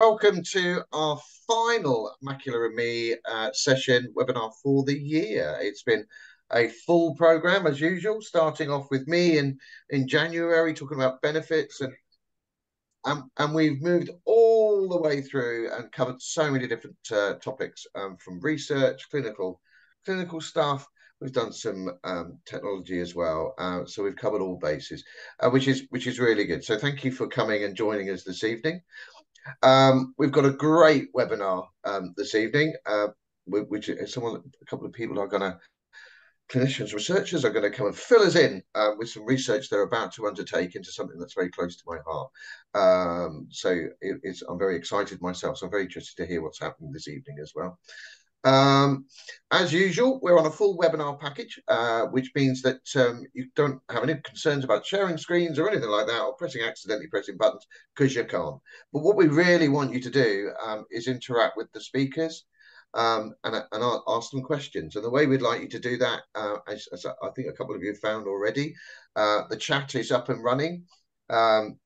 Welcome to our final Macular and Me uh, session webinar for the year. It's been a full program as usual, starting off with me in, in January talking about benefits and um, and we've moved all the way through and covered so many different uh, topics um, from research, clinical, clinical stuff. We've done some um, technology as well, uh, so we've covered all bases, uh, which is which is really good. So thank you for coming and joining us this evening. Um, we've got a great webinar um, this evening, uh, which is someone, a couple of people are going to, clinicians, researchers are going to come and fill us in uh, with some research they're about to undertake into something that's very close to my heart. Um, so it, I'm very excited myself. So I'm very interested to hear what's happening this evening as well. Um, as usual, we're on a full webinar package, uh, which means that um, you don't have any concerns about sharing screens or anything like that, or pressing accidentally pressing buttons because you can't. But what we really want you to do um, is interact with the speakers um, and, and ask them questions. And the way we'd like you to do that, uh, as, as, I think a couple of you have found already, uh, the chat is up and running. Um,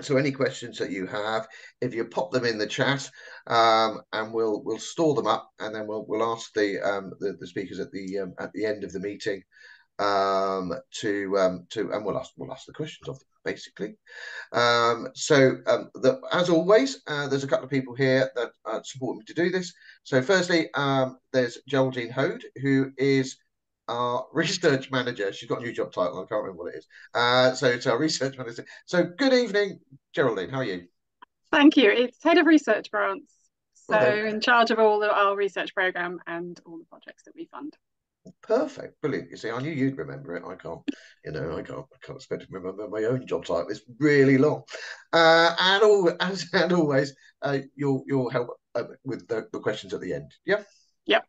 so any questions that you have, if you pop them in the chat, um, and we'll we'll store them up, and then we'll we'll ask the um, the, the speakers at the um, at the end of the meeting um, to um, to and we'll ask we'll ask the questions of them basically. Um, so the, as always, uh, there's a couple of people here that uh, support me to do this. So firstly, there's Geraldine Hode, who is our research manager. She's got a new job title. I can't remember what it is. Uh, so it's our research manager. So good evening, Geraldine. How are you? Thank you. It's head of research grants. So well, in charge of all of our research program and all the projects that we fund. Perfect, brilliant. You see, I knew you'd remember it. I can't, you know, I can't, I can't expect to remember my own job title. It's really long, uh, and all as and always, uh, you'll you'll help uh, with the, the questions at the end. Yeah. Yep.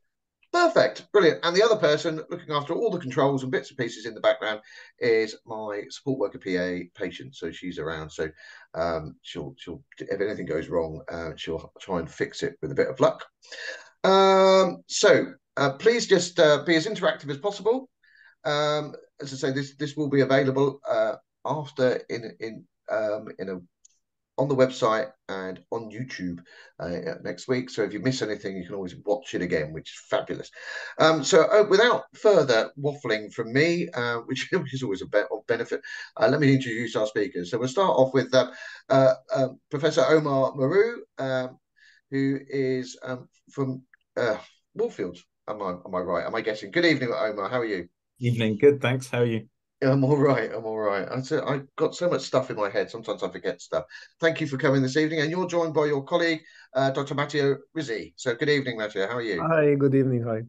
Perfect, brilliant. And the other person looking after all the controls and bits and pieces in the background is my support worker PA patient. So she's around. So um, she'll she'll if anything goes wrong, uh, she'll try and fix it with a bit of luck. Um, so uh, please just uh, be as interactive as possible. Um, as I say, this this will be available uh, after in in um, in a on the website and on YouTube uh, next week. So if you miss anything, you can always watch it again, which is fabulous. Um, so uh, without further waffling from me, uh, which, is always a bit of benefit, uh, let me introduce our speakers. So we'll start off with uh, uh, um, Professor Omar Mahroo, um, who is um, from Moorfields. Am I, am I right? Am I guessing? Good evening, Omar. How are you? Evening. Good, thanks. How are you? I'm all right. I'm all right. I said I got so much stuff in my head. Sometimes I forget stuff. Thank you for coming this evening, and you're joined by your colleague, uh, Dr. Matteo Rizzi. So, good evening, Matteo. How are you? Hi. Good evening. Hi.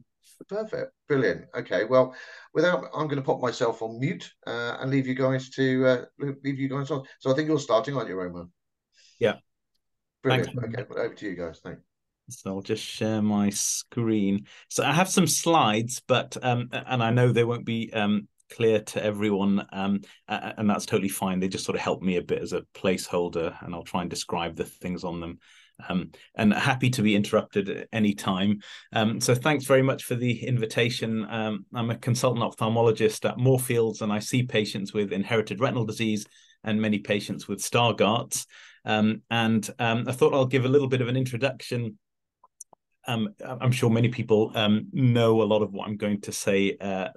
Perfect. Brilliant. Okay. Well, without, I'm going to pop myself on mute uh, and leave you guys to uh, leave you guys on. So, I think you're starting, aren't you, Roman? Yeah. Brilliant. Thanks. Okay. Over to you guys. Thanks. So I'll just share my screen. So I have some slides, but um, and I know they won't be um, clear to everyone, um, and that's totally fine. They just sort of help me a bit as a placeholder, and I'll try and describe the things on them. Um, and happy to be interrupted at any time. Um, so thanks very much for the invitation. Um, I'm a consultant ophthalmologist at Moorfields, and I see patients with inherited retinal disease and many patients with Stargardt's. Um, and um, I thought I'll give a little bit of an introduction um, I'm sure many people um, know a lot of what I'm going to say, uh,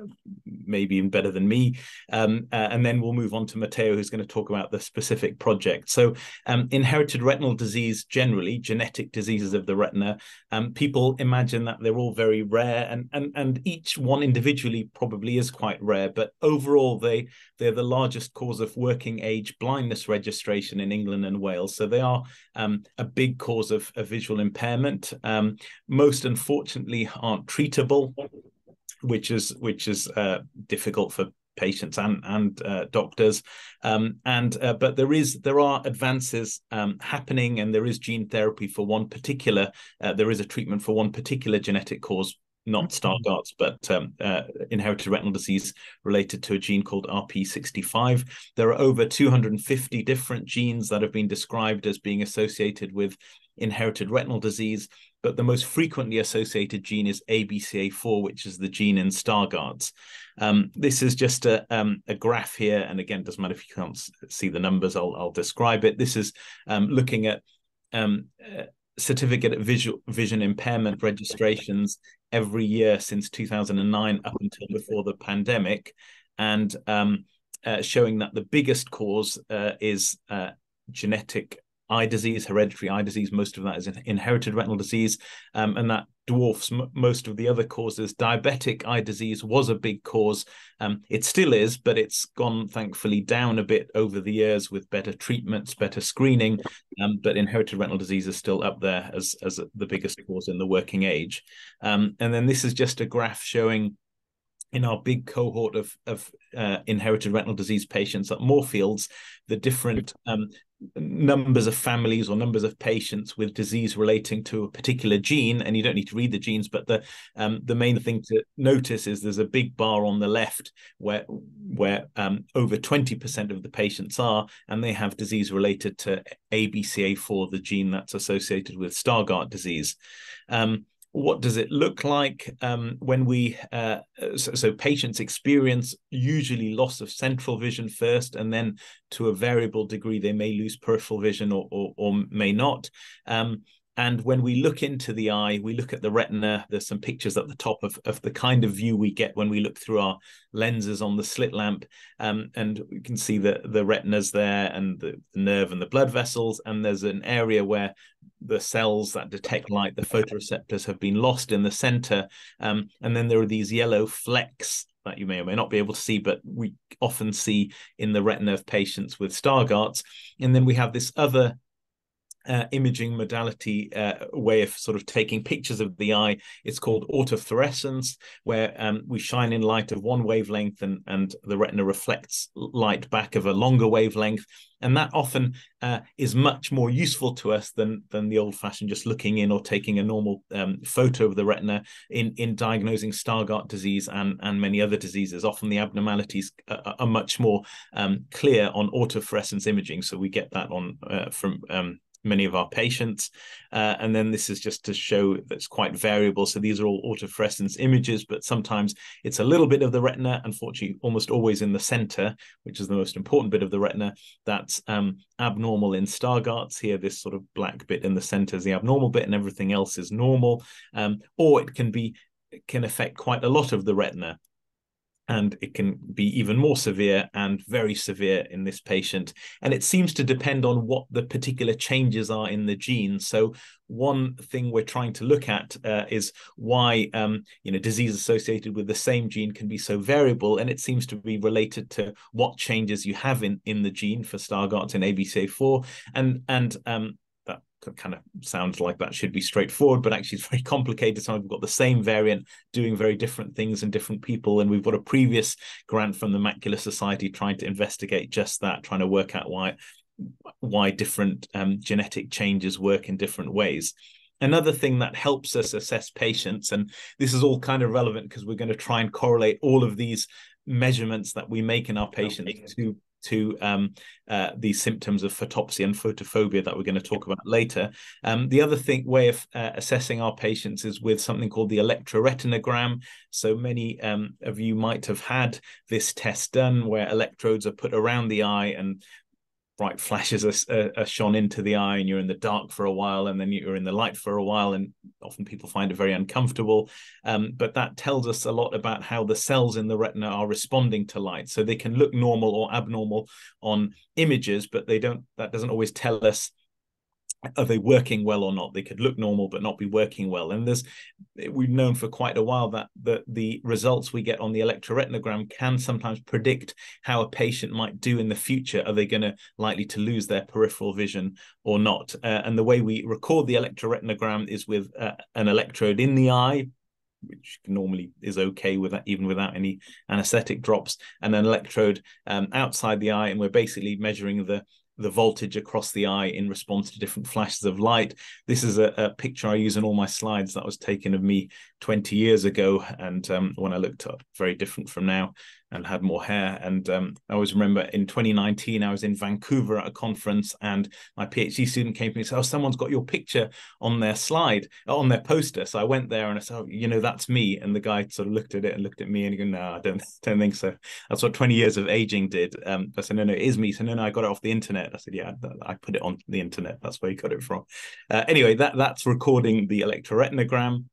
maybe even better than me. Um, uh, and then we'll move on to Matteo, who's going to talk about the specific project. So, um, inherited retinal disease generally, genetic diseases of the retina, um, people imagine that they're all very rare, and and and each one individually probably is quite rare, but overall they they're the largest cause of working age blindness registration in England and Wales. So they are um, a big cause of, of visual impairment. Most unfortunately aren't treatable, which is which is uh, difficult for patients and and uh, doctors um, and uh, but there is there are advances um, happening and there is gene therapy for one particular uh, there is a treatment for one particular genetic cause not mm-hmm. Stargardt's, but um, uh, inherited retinal disease related to a gene called RPE65. There are over 250 different genes that have been described as being associated with inherited retinal disease, but the most frequently associated gene is ABCA4, which is the gene in Stargardt's. Um, this is just a, um, a graph here, and again, doesn't matter if you can't see the numbers, I'll, I'll describe it. This is um, looking at um, uh, certificate of visual vision impairment registrations every year since 2009 up until before the pandemic, and um, uh, showing that the biggest cause uh, is uh, genetic eye disease, hereditary eye disease. Most of that is inherited retinal disease, um, and that dwarfs m- most of the other causes. Diabetic eye disease was a big cause. Um, it still is, but it's gone thankfully down a bit over the years with better treatments, better screening. Um, but inherited retinal disease is still up there as as the biggest cause in the working age. Um, and then this is just a graph showing in our big cohort of of uh, inherited retinal disease patients at Moorfields, the different um, numbers of families or numbers of patients with disease relating to a particular gene and you don't need to read the genes but the um, the main thing to notice is there's a big bar on the left where where um, over 20% of the patients are and they have disease related to ABCA4 the gene that's associated with Stargardt disease. Um, what does it look like um, when we uh, so, so, patients experience usually loss of central vision first and then to a variable degree they may lose peripheral vision or, or, or may not. Um, and when we look into the eye, we look at the retina. There's some pictures at the top of, of the kind of view we get when we look through our lenses on the slit lamp. Um, and we can see the, the retinas there and the, the nerve and the blood vessels. And there's an area where the cells that detect light, the photoreceptors, have been lost in the center. Um, and then there are these yellow flecks that you may or may not be able to see, but we often see in the retina of patients with Stargardt's. And then we have this other uh, imaging modality uh, way of sort of taking pictures of the eye. It's called autofluorescence, where um, we shine in light of one wavelength and, and the retina reflects light back of a longer wavelength. And that often uh, is much more useful to us than, than the old fashioned just looking in or taking a normal um, photo of the retina in, in diagnosing Stargardt disease and, and many other diseases. Often the abnormalities are, are much more um, clear on autofluorescence imaging. So we get that on uh, from um, many of our patients. Uh, and then this is just to show that's quite variable. So these are all autofluorescence images, but sometimes it's a little bit of the retina, unfortunately, almost always in the center, which is the most important bit of the retina, that's um, abnormal in Stargardt's. Here, this sort of black bit in the center is the abnormal bit, and everything else is normal. Um, or it can be can affect quite a lot of the retina and it can be even more severe and very severe in this patient. And it seems to depend on what the particular changes are in the gene. So one thing we're trying to look at uh, is why um, you know disease associated with the same gene can be so variable, and it seems to be related to what changes you have in in the gene for Stargardt's and ABCA4, and and um, kind of sounds like that should be straightforward, but actually it's very complicated. So we've got the same variant doing very different things in different people. And we've got a previous grant from the Macular Society trying to investigate just that, trying to work out why why different um, genetic changes work in different ways. Another thing that helps us assess patients, and this is all kind of relevant because we're going to try and correlate all of these measurements that we make in our patients to to um, uh, these symptoms of photopsia and photophobia that we're going to talk about later. Um, the other thing way of uh, assessing our patients is with something called the electroretinogram. So many um, of you might have had this test done where electrodes are put around the eye and bright flashes are, are, shone into the eye and you're in the dark for a while and then you're in the light for a while and often people find it very uncomfortable. Um, but that tells us a lot about how the cells in the retina are responding to light. So they can look normal or abnormal on images but they don't that doesn't always tell us are they working well or not? They could look normal but not be working well. And there's we've known for quite a while that the, the results we get on the electroretinogram can sometimes predict how a patient might do in the future. Are they going to likely to lose their peripheral vision or not? Uh, and the way we record the electroretinogram is with uh, an electrode in the eye, which normally is okay with that, even without any anesthetic drops, and an electrode um, outside the eye, and we're basically measuring the the voltage across the eye in response to different flashes of light. This is a, a picture I use in all my slides that was taken of me 20 years ago, and um, when I looked up, very different from now. And had more hair. And um, I always remember in 2019, I was in Vancouver at a conference, and my PhD student came to me and said, "Oh, someone's got your picture on their slide, on their poster." So I went there and I said, oh, "You know, that's me." And the guy sort of looked at it and looked at me and he go, "No, I don't, don't think so." That's what 20 years of aging did. Um, I said, "No, no, it is me." So no, no, I got it off the internet. I said, "Yeah, I put it on the internet. That's where you got it from." Uh, anyway, that that's recording the electroretinogram.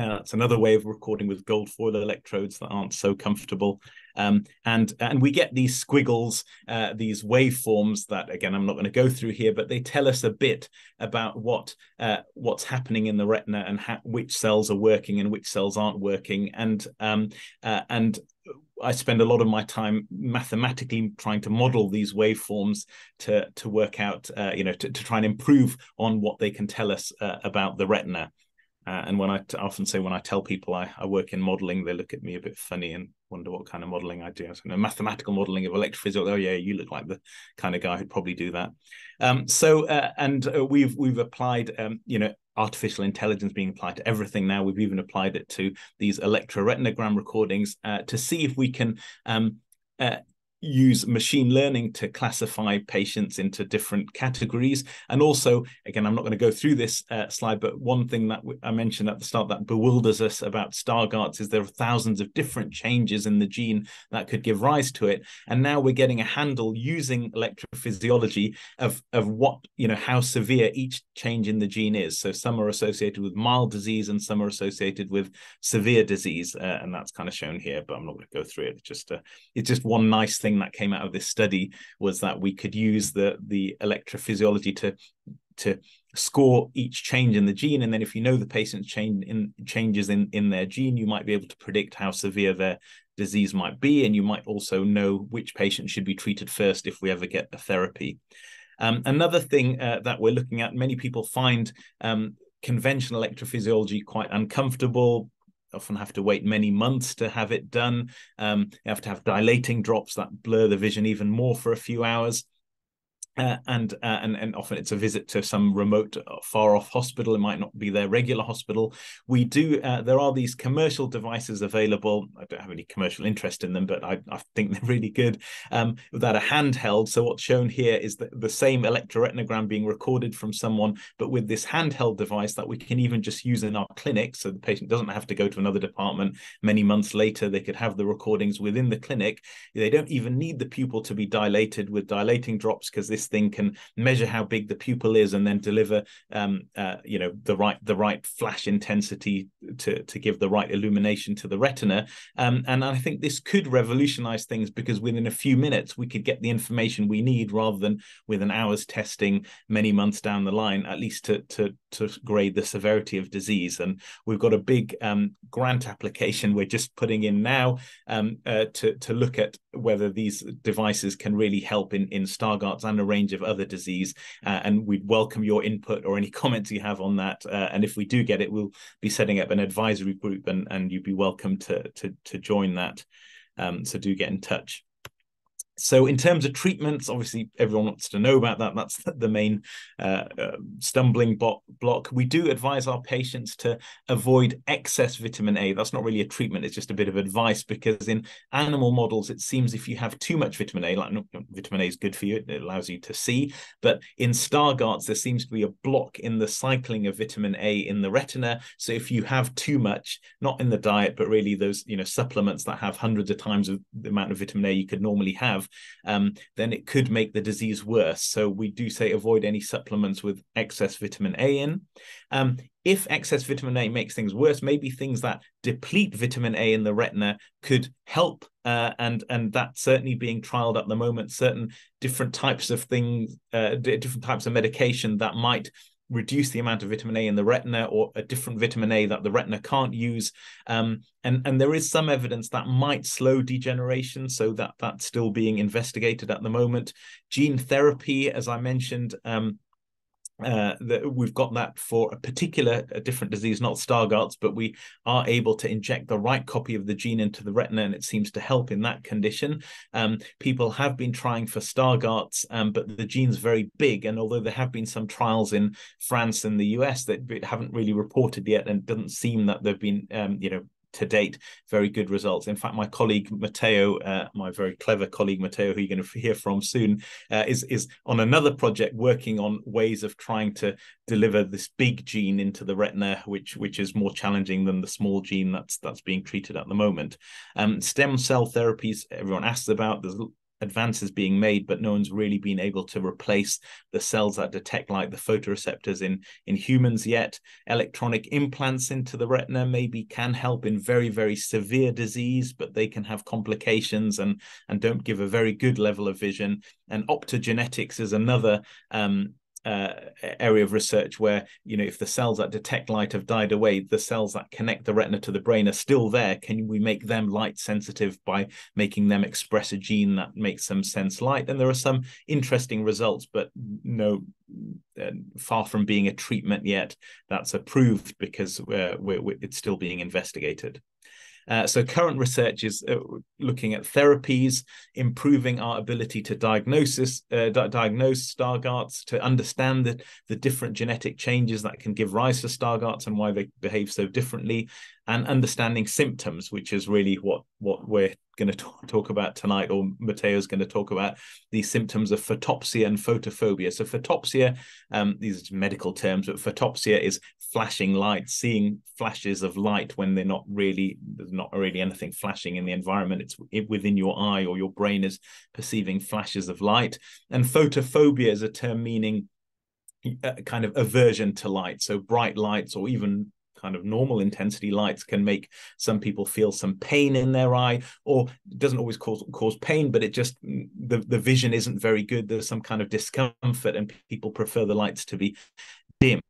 Uh, that's another way of recording with gold foil electrodes that aren't so comfortable. Um, and and we get these squiggles, uh, these waveforms that again I'm not going to go through here, but they tell us a bit about what uh, what's happening in the retina and ha- which cells are working and which cells aren't working. And um, uh, and I spend a lot of my time mathematically trying to model these waveforms to to work out, uh, you know, to, to try and improve on what they can tell us uh, about the retina. Uh, and when I t- often say when I tell people I, I work in modeling, they look at me a bit funny and wonder what kind of modeling I do. I say, no, mathematical modeling of electrophysiology. Oh yeah, you look like the kind of guy who'd probably do that. Um, so uh, and uh, we've we've applied, um, you know, artificial intelligence being applied to everything now. We've even applied it to these electroretinogram recordings uh, to see if we can um, uh, use machine learning to classify patients into different categories. And also, again, I'm not going to go through this uh, slide, but one thing that I mentioned at the start that bewilders us about Stargardt's is there are thousands of different changes in the gene that could give rise to it. And now we're getting a handle using electrophysiology of, of what, you know, how severe each change in the gene is. So some are associated with mild disease and some are associated with severe disease. Uh, and that's kind of shown here, but I'm not going to go through it. It's just, it's just one nice thing thing that came out of this study was that we could use the the electrophysiology to to score each change in the gene. And then if you know the patient's change in changes in in their gene you might be able to predict how severe their disease might be. And you might also know which patient should be treated first if we ever get a therapy. Um, another thing uh, that we're looking at many people find um, conventional electrophysiology quite uncomfortable often have to wait many months to have it done. Um, you have to have dilating drops that blur the vision even more for a few hours. Uh, and uh, and and often it's a visit to some remote, uh, far off hospital. It might not be their regular hospital. We do. Uh, there are these commercial devices available. I don't have any commercial interest in them, but I, I think they're really good. Um, that are handheld. So what's shown here is the, the same electroretinogram being recorded from someone, but with this handheld device that we can even just use in our clinic, so the patient doesn't have to go to another department. Many months later, they could have the recordings within the clinic. They don't even need the pupil to be dilated with dilating drops because this thing can measure how big the pupil is and then deliver um, uh, you know the right the right flash intensity to to give the right illumination to the retina. Um, and I think this could revolutionize things because within a few minutes we could get the information we need rather than with an hour's testing many months down the line at least to to to grade the severity of disease and we've got a big um, grant application we're just putting in now um, uh, to to look at whether these devices can really help in in Stargardt's and a range of other disease. Uh, and we'd welcome your input or any comments you have on that. Uh, and if we do get it, we'll be setting up an advisory group, and and you'd be welcome to to to join that. Um, so do get in touch so in terms of treatments obviously everyone wants to know about that. That's the main uh, uh, stumbling block. We do advise our patients to avoid excess vitamin a. That's not really a treatment it's just a bit of advice because in animal models it seems if you have too much vitamin a like no, vitamin a is good for you it allows you to see. But in stargardt's there seems to be a block in the cycling of vitamin a in the retina. So if you have too much not in the diet but really those you know supplements that have hundreds of times of the amount of vitamin a you could normally have um, then it could make the disease worse. So we do say avoid any supplements with excess vitamin A in. Um, if excess vitamin A makes things worse, maybe things that deplete vitamin A in the retina could help, uh, and and that's certainly being trialed at the moment. Certain different types of things, uh, different types of medication that might reduce the amount of vitamin A in the retina or a different vitamin A that the retina can't use. Um, and, and there is some evidence that might slow degeneration, so that that's still being investigated at the moment. Gene therapy, as I mentioned, um, uh, that we've got that for a particular a different disease, not Stargardt's, but we are able to inject the right copy of the gene into the retina, and it seems to help in that condition. Um, people have been trying for Stargardt's, um, but the gene's very big, and although there have been some trials in France and the US that haven't really reported yet, and doesn't seem that there've been, um, you know, to date very good results. In fact, my colleague Matteo, uh, my very clever colleague Matteo, who you're going to hear from soon, uh, is is on another project working on ways of trying to deliver this big gene into the retina, which which is more challenging than the small gene that's that's being treated at the moment. Um, stem cell therapies, everyone asks about. There's advances being made, but no one's really been able to replace the cells that detect light, the photoreceptors in, in humans yet. Electronic implants into the retina maybe can help in very, very severe disease, but they can have complications and, and don't give a very good level of vision. And optogenetics is another um, uh, area of research where you know if the cells that detect light have died away the cells that connect the retina to the brain are still there. Can we make them light sensitive by making them express a gene that makes them sense light? And there are some interesting results but no uh, far from being a treatment yet that's approved because uh, we're, we're, it's still being investigated uh, so current research is uh, looking at therapies, improving our ability to diagnosis, uh, di- diagnose Stargardts, to understand the, the different genetic changes that can give rise to Stargardts and why they behave so differently, and understanding symptoms, which is really what what we're going to talk, about tonight, or Matteo's going to talk about the symptoms of photopsia and photophobia. So photopsia, um, these are medical terms, but photopsia is flashing light, seeing flashes of light when they're not really there's not really anything flashing in the environment. It's within your eye or your brain is perceiving flashes of light. And photophobia is a term meaning uh, kind of aversion to light so bright lights or even kind of normal intensity lights can make some people feel some pain in their eye or doesn't always cause cause pain but it just the, the vision isn't very good. There's some kind of discomfort and people prefer the lights to be dim.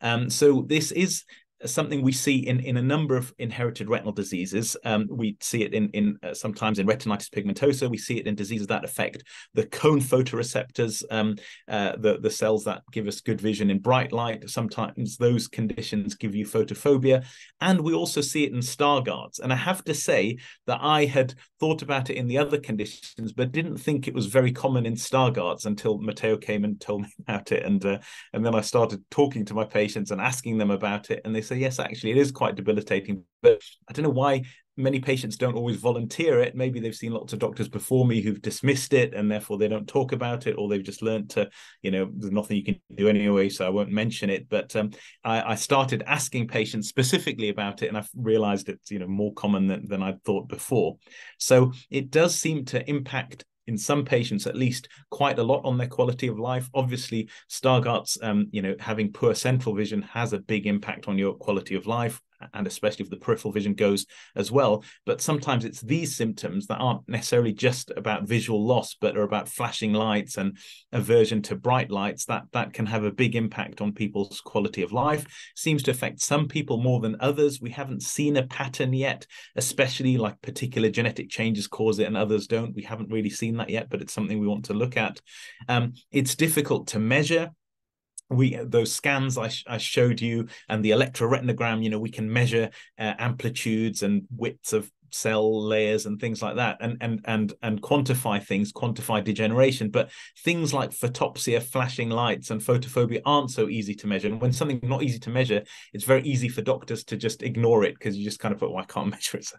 Um, so this is something we see in, in a number of inherited retinal diseases. Um, we see it in, in uh, sometimes in retinitis pigmentosa. We see it in diseases that affect the cone photoreceptors, um, uh, the, the cells that give us good vision in bright light. Sometimes those conditions give you photophobia. And we also see it in Stargardts. And I have to say that I had thought about it in the other conditions, but didn't think it was very common in Stargardts until Matteo came and told me about it. And, uh, and then I started talking to my patients and asking them about it. And they say, yes, actually, it is quite debilitating. But I don't know why many patients don't always volunteer it. Maybe they've seen lots of doctors before me who've dismissed it and therefore they don't talk about it, or they've just learned to, you know, there's nothing you can do anyway, so I won't mention it. But um, I, I, started asking patients specifically about it and I've realized it's, you know, more common than, than I'd thought before. So it does seem to impact in some patients at least quite a lot on their quality of life. Obviously stargardt's um, you know having poor central vision has a big impact on your quality of life and especially if the peripheral vision goes as well. But sometimes it's these symptoms that aren't necessarily just about visual loss, but are about flashing lights and aversion to bright lights that that can have a big impact on people's quality of life. Seems to affect some people more than others. We haven't seen a pattern yet, especially like particular genetic changes cause it and others don't. We haven't really seen that yet, but it's something we want to look at. Um, it's difficult to measure we those scans I, sh- I showed you and the electroretinogram you know we can measure uh, amplitudes and widths of cell layers and things like that and and and and quantify things quantify degeneration. But things like photopsia flashing lights and photophobia aren't so easy to measure. And when something's not easy to measure it's very easy for doctors to just ignore it because you just kind of put well, I can't measure it. So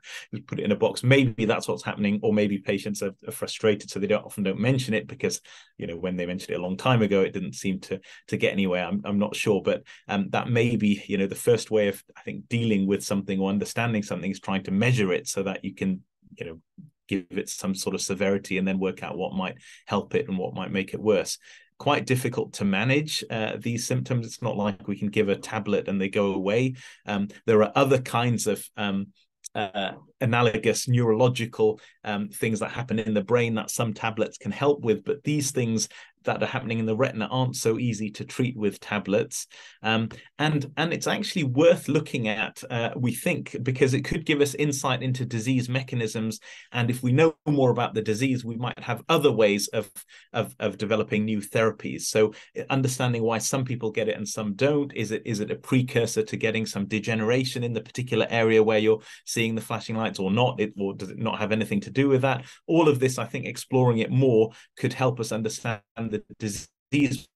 put it in a box. Maybe that's what's happening or maybe patients are, are frustrated so they don't often don't mention it because you know when they mentioned it a long time ago it didn't seem to to get anywhere. I'm, I'm not sure but um that may be you know the first way of I think dealing with something or understanding something is trying to measure it so that you can you know give it some sort of severity and then work out what might help it and what might make it worse. Quite difficult to manage uh, these symptoms. It's not like we can give a tablet and they go away. Um, there are other kinds of um, uh, analogous neurological um, things that happen in the brain that some tablets can help with. But these things that are happening in the retina aren't so easy to treat with tablets. Um, and, and it's actually worth looking at, uh, we think, because it could give us insight into disease mechanisms. And if we know more about the disease, we might have other ways of, of, of developing new therapies. So understanding why some people get it and some don't, is it is it a precursor to getting some degeneration in the particular area where you're seeing the flashing or not? It, or does it not have anything to do with that? All of this, I think, exploring it more could help us understand the disease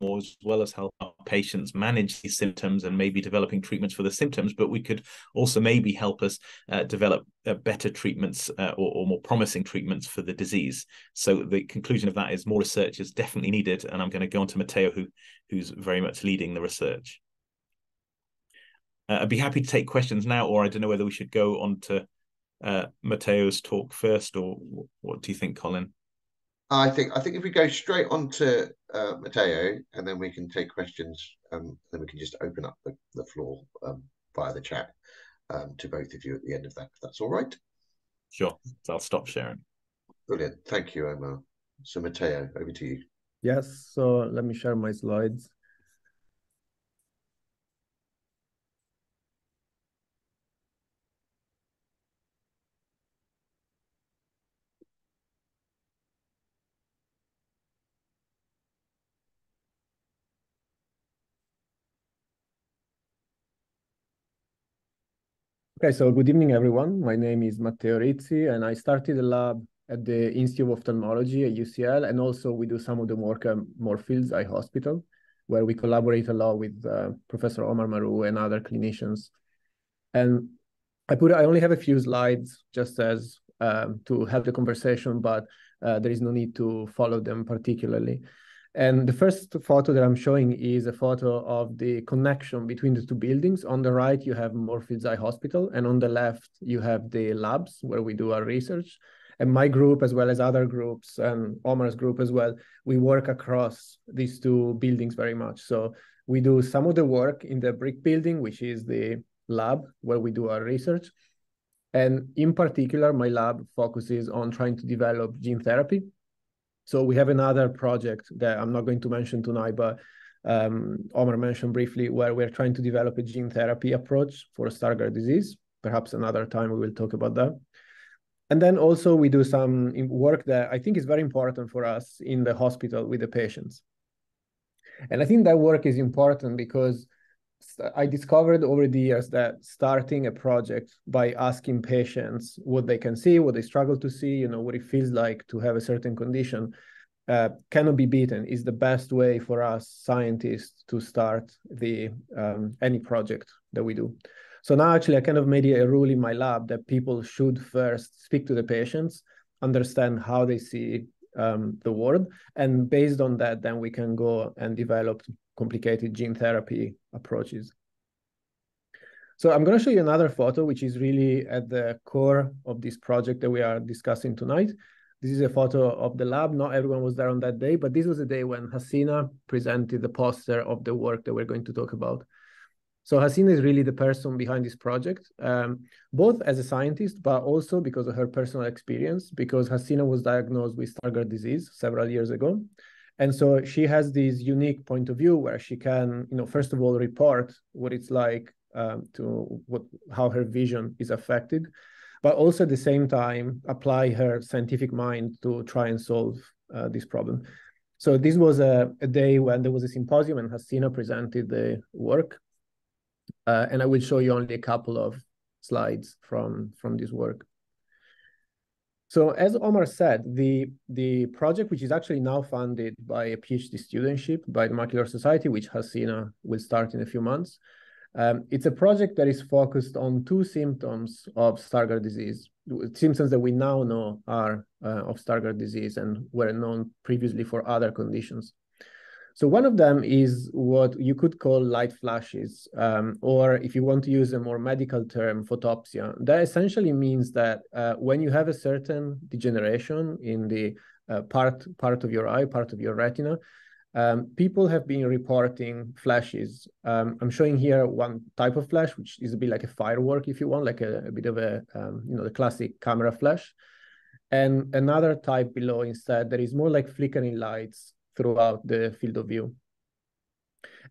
more as well as help our patients manage these symptoms and maybe developing treatments for the symptoms but we could also maybe help us uh, develop uh, better treatments uh, or, or, more promising treatments for the disease so the conclusion of that is more research is definitely needed and i'm going to go on to matteo who who's very much leading the research uh, i'd be happy to take questions now or i don't know whether we should go on to uh, matteo's talk first or what do you think colin I think I think if we go straight on to uh, Matteo and then we can take questions, um, then we can just open up the, the floor um, via the chat um, to both of you at the end of that. If that's all right. Sure. So I'll stop sharing. Brilliant. Thank you, Omar. So Matteo, over to you. Yes. So let me share my slides. Okay, so good evening, everyone. My name is Matteo Rizzi, and I started a lab at the Institute of Ophthalmology at UCL, and also we do some of the work at Moorfields Eye Hospital, where we collaborate a lot with uh, Professor Omar Mahroo and other clinicians. And I put I only have a few slides just as um, to help the conversation, but uh, there is no need to follow them particularly. And the first photo that I'm showing is a photo of the connection between the two buildings. On the right, you have Moorfields Eye Hospital, and on the left, you have the labs where we do our research. And my group, as well as other groups, and Omar's group as well, we work across these two buildings very much. So we do some of the work in the brick building, which is the lab where we do our research. And in particular, my lab focuses on trying to develop gene therapy so we have another project that I'm not going to mention tonight, but um, Omar mentioned briefly, where we're trying to develop a gene therapy approach for Stargardt disease. Perhaps another time we will talk about that. And then also we do some work that I think is very important for us in the hospital with the patients. And I think that work is important because I discovered over the years that starting a project by asking patients what they can see, what they struggle to see, you know, what it feels like to have a certain condition, uh, cannot be beaten. Is the best way for us scientists to start the um, any project that we do. So now, actually, I kind of made a rule in my lab that people should first speak to the patients, understand how they see um, the world, and based on that, then we can go and develop complicated gene therapy approaches. So I'm going to show you another photo, which is really at the core of this project that we are discussing tonight. This is a photo of the lab. Not everyone was there on that day, but this was the day when Hasina presented the poster of the work that we're going to talk about. So Hasina is really the person behind this project, um, both as a scientist, but also because of her personal experience, because Hasina was diagnosed with Stargardt disease several years ago. And so she has this unique point of view where she can, you know, first of all, report what it's like um, to what how her vision is affected, but also at the same time apply her scientific mind to try and solve uh, this problem. So this was a, a, day when there was a symposium and Hasina presented the work, uh, and I will show you only a couple of slides from from this work. So as Omar said, the, the project, which is actually now funded by a PhD studentship by the Macular Society, which Hasina will start in a few months, um, it's a project that is focused on two symptoms of Stargardt disease, symptoms that we now know are uh, of Stargardt disease and were known previously for other conditions. So one of them is what you could call light flashes, um, or if you want to use a more medical term, photopsia. That essentially means that uh, when you have a certain degeneration in the uh, part part of your eye, part of your retina, um, people have been reporting flashes. Um, I'm showing here one type of flash, which is a bit like a firework, if you want, like a, a bit of a um, you know the classic camera flash, and another type below instead that is more like flickering lights throughout the field of view.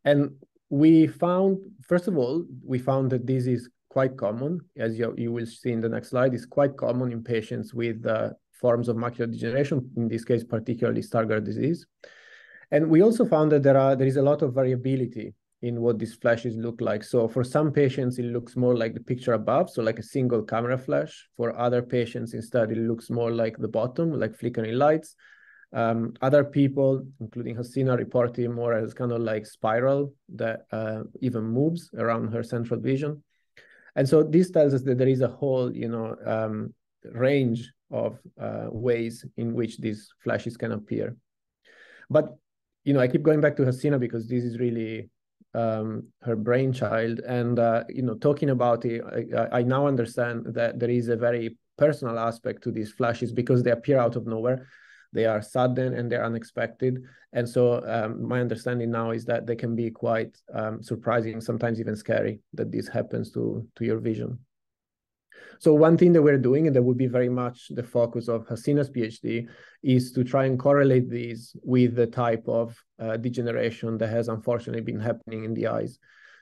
And we found, first of all, we found that this is quite common, as you, you will see in the next slide, is quite common in patients with uh, forms of macular degeneration, in this case, particularly Stargardt disease. And we also found that there are there is a lot of variability in what these flashes look like. So for some patients, it looks more like the picture above, so like a single camera flash. For other patients, instead, it looks more like the bottom, like flickering lights. Um, other people, including Hasina, reported more as kind of like spiral that uh, even moves around her central vision. And so this tells us that there is a whole, you know, um, range of uh, ways in which these flashes can appear. But, you know, I keep going back to Hasina because this is really um, her brainchild. And, uh, you know, talking about it, I, I now understand that there is a very personal aspect to these flashes because they appear out of nowhere they are sudden and they're unexpected. And so um, my understanding now is that they can be quite um, surprising sometimes even scary that this happens to to your vision. So one thing that we're doing and that would be very much the focus of hasina's phd is to try and correlate these with the type of uh, degeneration that has unfortunately been happening in the eyes.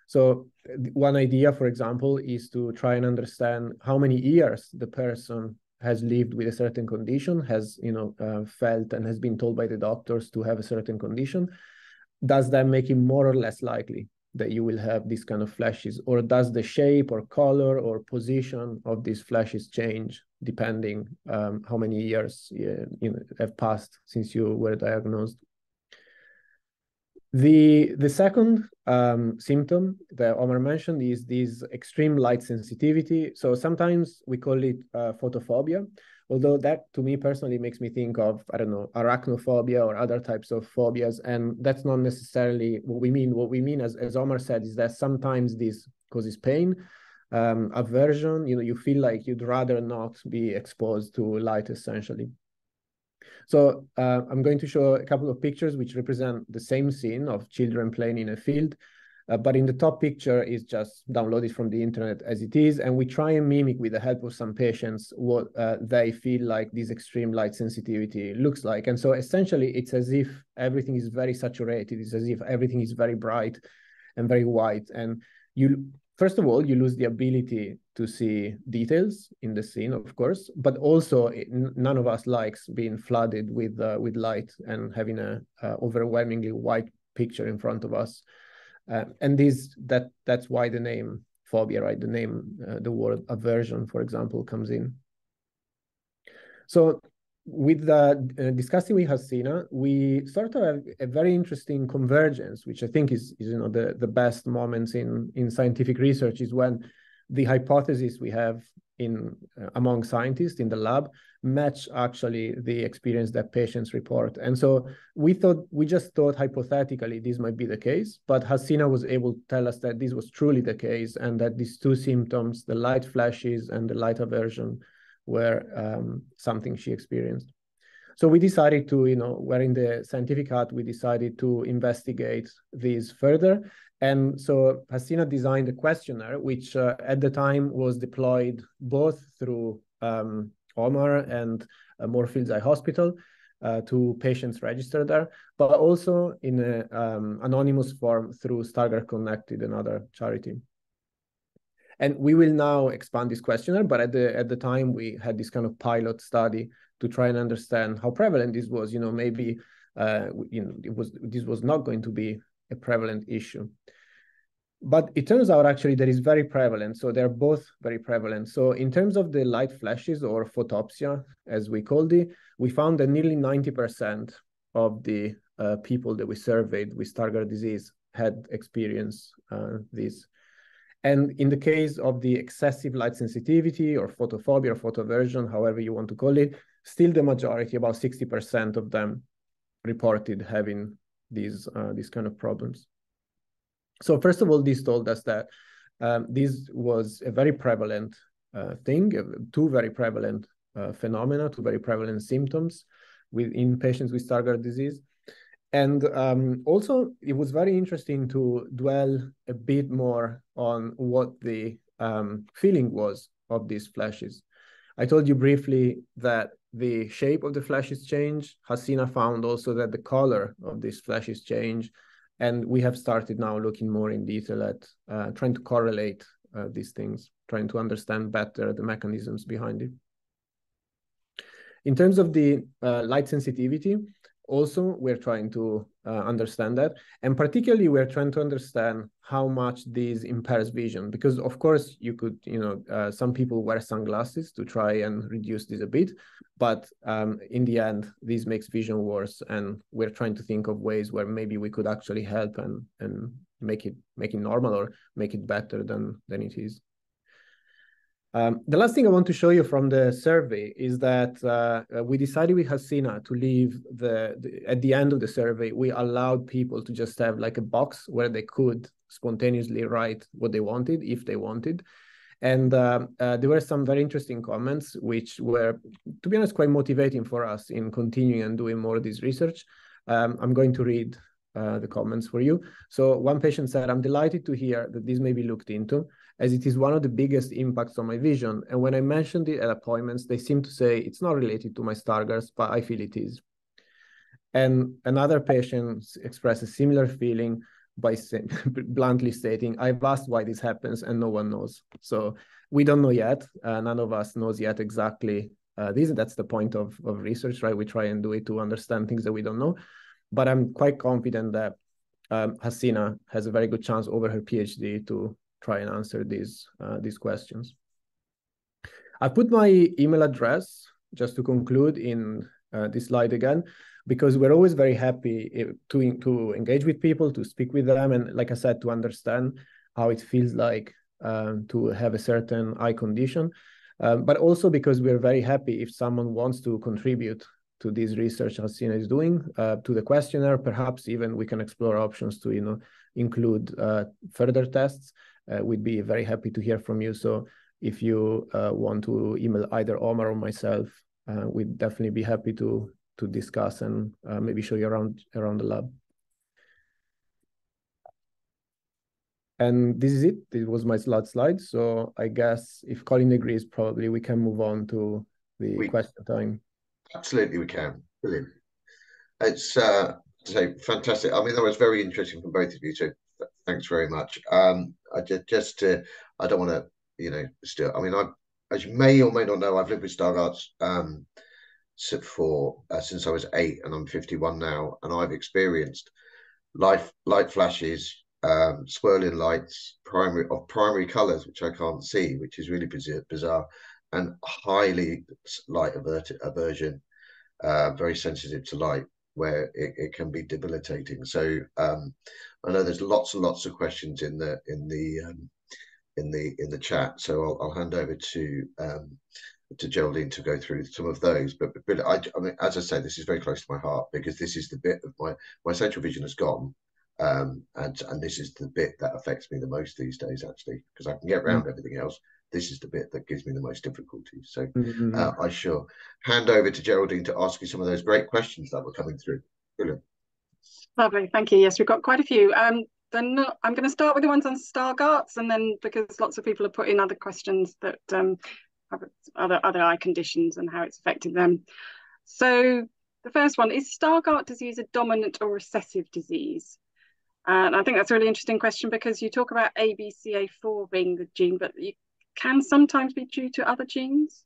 So one idea, for example, is to try and understand how many years the person has lived with a certain condition, has you know uh, felt and has been told by the doctors to have a certain condition, does that make it more or less likely that you will have these kind of flashes, or does the shape or color or position of these flashes change depending um, how many years you know, have passed since you were diagnosed? The the second um, symptom that Omar mentioned is this extreme light sensitivity. So sometimes we call it uh, photophobia, although that to me personally makes me think of I don't know arachnophobia or other types of phobias, and that's not necessarily what we mean. What we mean, as as Omar said, is that sometimes this causes pain, um, aversion. You know, you feel like you'd rather not be exposed to light, essentially. So uh, I'm going to show a couple of pictures which represent the same scene of children playing in a field. Uh, but in the top picture is just downloaded from the internet as it is. And we try and mimic with the help of some patients what uh, they feel like this extreme light sensitivity looks like. And so essentially it's as if everything is very saturated. It's as if everything is very bright and very white. And you first of all, you lose the ability to see details in the scene, of course, but also it, none of us likes being flooded with uh, with light and having a uh, overwhelmingly white picture in front of us. Uh, and this that that's why the name phobia, right? The name, uh, the word aversion, for example, comes in. So with the uh, discussing with Hasina, we sort of have a very interesting convergence, which I think is, is you know the, the best moments in, in scientific research is when the hypotheses we have in uh, among scientists in the lab match actually the experience that patients report. And so we thought we just thought hypothetically this might be the case, but Hasina was able to tell us that this was truly the case and that these two symptoms, the light flashes and the light aversion, were um, something she experienced. So we decided to, you know, wearing the scientific hat, we decided to investigate these further. And so Hasina designed a questionnaire, which uh, at the time was deployed both through um, Omar and uh, Moorfields Eye Hospital uh, to patients registered there, but also in an um, anonymous form through Stargardt Connected, another charity. And we will now expand this questionnaire, but at the at the time we had this kind of pilot study to try and understand how prevalent this was. You know, maybe uh, you know it was this was not going to be a prevalent issue. But it turns out actually that is very prevalent. So they're both very prevalent. So in terms of the light flashes or photopsia, as we called it, we found that nearly 90% of the uh, people that we surveyed with Stargardt disease had experienced uh, this. And in the case of the excessive light sensitivity or photophobia or photoaversion, however you want to call it, still the majority, about 60% of them reported having these, uh, these kind of problems. So first of all, this told us that um, this was a very prevalent uh, thing, uh, two very prevalent uh, phenomena, two very prevalent symptoms within patients with Stargardt disease. And um, also, it was very interesting to dwell a bit more on what the um, feeling was of these flashes. I told you briefly that the shape of the flashes change. Hasina found also that the color of these flashes change. And we have started now looking more in detail at uh, trying to correlate uh, these things, trying to understand better the mechanisms behind it. In terms of the uh, light sensitivity, also we're trying to uh, understand that. And particularly we're trying to understand how much this impairs vision. Because of course you could you know uh, some people wear sunglasses to try and reduce this a bit. But um, in the end this makes vision worse. And we're trying to think of ways where maybe we could actually help and and make it make it normal or make it better than than it is um, the last thing I want to show you from the survey is that uh, uh, we decided with Hasina to leave the, the, at the end of the survey, we allowed people to just have like a box where they could spontaneously write what they wanted if they wanted. And uh, uh, there were some very interesting comments, which were, to be honest, quite motivating for us in continuing and doing more of this research. Um, I'm going to read uh, the comments for you. So one patient said, I'm delighted to hear that this may be looked into as it is one of the biggest impacts on my vision. And when I mentioned it at appointments, they seem to say it's not related to my Stargardts, but I feel it is. And another patient expressed a similar feeling by say, bluntly stating, I've asked why this happens and no one knows. So we don't know yet. Uh, none of us knows yet exactly uh, this. That's the point of, of research, right? We try and do it to understand things that we don't know. But I'm quite confident that um, Hasina has a very good chance over her PhD to try and answer these uh, these questions. I put my email address just to conclude in uh, this slide again, because we're always very happy eh, to to engage with people, to speak with them, and like I said, to understand how it feels like um, to have a certain eye condition. Um, but also because we're very happy if someone wants to contribute to this research Hasina is doing, uh, to the questionnaire, perhaps even we can explore options to you know include uh, further tests we'd be very happy to hear from you. So if you uh, want to email either Omar or myself, uh, we'd definitely be happy to to discuss and maybe show you around around the lab. And this is it. This was my last slide. So I guess if Colin agrees, probably we can move on to the we, question time. Absolutely, we can. Brilliant. It's uh, say fantastic. I mean, that was very interesting from both of you. So thanks very much. Um, I just, just to, I don't want to, you know, still, I mean, I, as you may or may not know, I've lived with Stargardts um, for uh, since I was eight, and I'm 51 now, and I've experienced life light flashes, um, swirling lights, primary of primary colors, which I can't see, which is really bizarre, and highly light aversion, uh, very sensitive to light where it, it can be debilitating. So um, I know there's lots and lots of questions in the in the um, in the in the chat. So I'll, I'll hand over to um, to Geraldine to go through some of those. But, but I, I mean, as I say, this is very close to my heart because this is the bit of my my central vision has gone. Um, and and this is the bit that affects me the most these days, actually, because I can get around mm. everything else this is the bit that gives me the most difficulty. So mm-hmm. uh, I shall hand over to Geraldine to ask you some of those great questions that were coming through. Brilliant. Lovely, thank you. Yes, we've got quite a few. Um, then I'm going to start with the ones on Stargardts, and then because lots of people have put in other questions that um, have other other eye conditions and how it's affected them. So the first one is Stargardt disease a dominant or recessive disease? And I think that's a really interesting question because you talk about ABCA4 being the gene, but you can sometimes be due to other genes?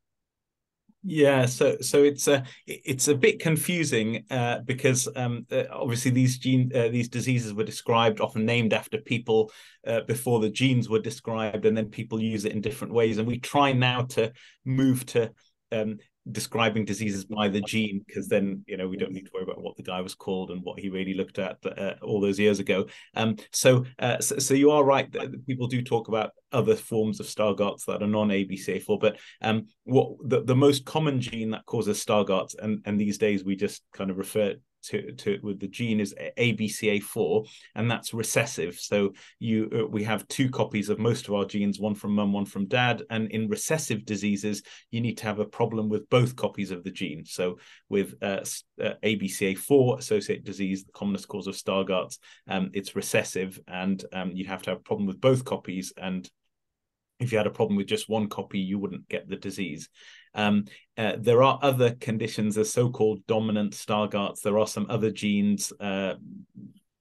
Yeah, so so it's a it's a bit confusing uh, because um, uh, obviously these gene uh, these diseases were described often named after people uh, before the genes were described, and then people use it in different ways. And we try now to move to um, describing diseases by the gene because then you know we don't need to worry about what the guy was called and what he really looked at uh, all those years ago. Um so, uh, so, so you are right that people do talk about other forms of stargardts that are non abca4 but um what the, the most common gene that causes stargardts and and these days we just kind of refer to, to with the gene is ABCA4, and that's recessive. So you uh, we have two copies of most of our genes, one from mum, one from dad. And in recessive diseases, you need to have a problem with both copies of the gene. So with uh, uh, ABCA4 associated disease, the commonest cause of Stargardt's, um, it's recessive, and um, you have to have a problem with both copies. And if you had a problem with just one copy, you wouldn't get the disease. Um, uh, there are other conditions, as so-called dominant Stargardts. There are some other genes, uh,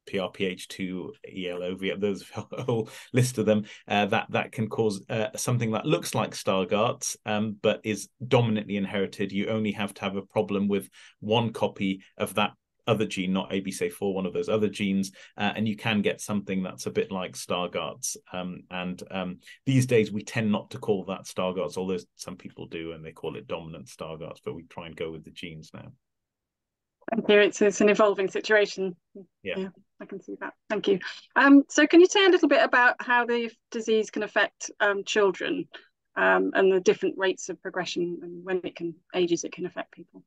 PRPH2, ELOV, there's a whole list of them uh, that that can cause uh, something that looks like Stargardt's, um, but is dominantly inherited. You only have to have a problem with one copy of that other gene, not ABCA4, one of those other genes, uh, and you can get something that's a bit like Stargardt's. Um, and um, these days we tend not to call that Stargardt's, although some people do, and they call it dominant Stargardt's, but we try and go with the genes now. Thank you. It's, it's an evolving situation. Yeah. yeah. I can see that. Thank you. Um, so can you say a little bit about how the disease can affect um, children um, and the different rates of progression and when it can ages it can affect people?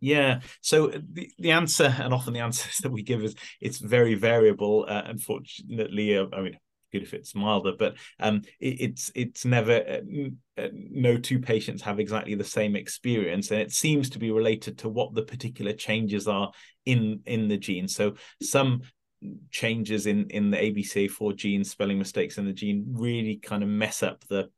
Yeah. So the, the answer, and often the answers that we give is it's very variable. Uh, unfortunately, uh, I mean, good if it's milder, but um, it, it's it's never uh, uh, no two patients have exactly the same experience, and it seems to be related to what the particular changes are in in the gene. So some changes in in the ABCA4 gene, spelling mistakes in the gene, really kind of mess up the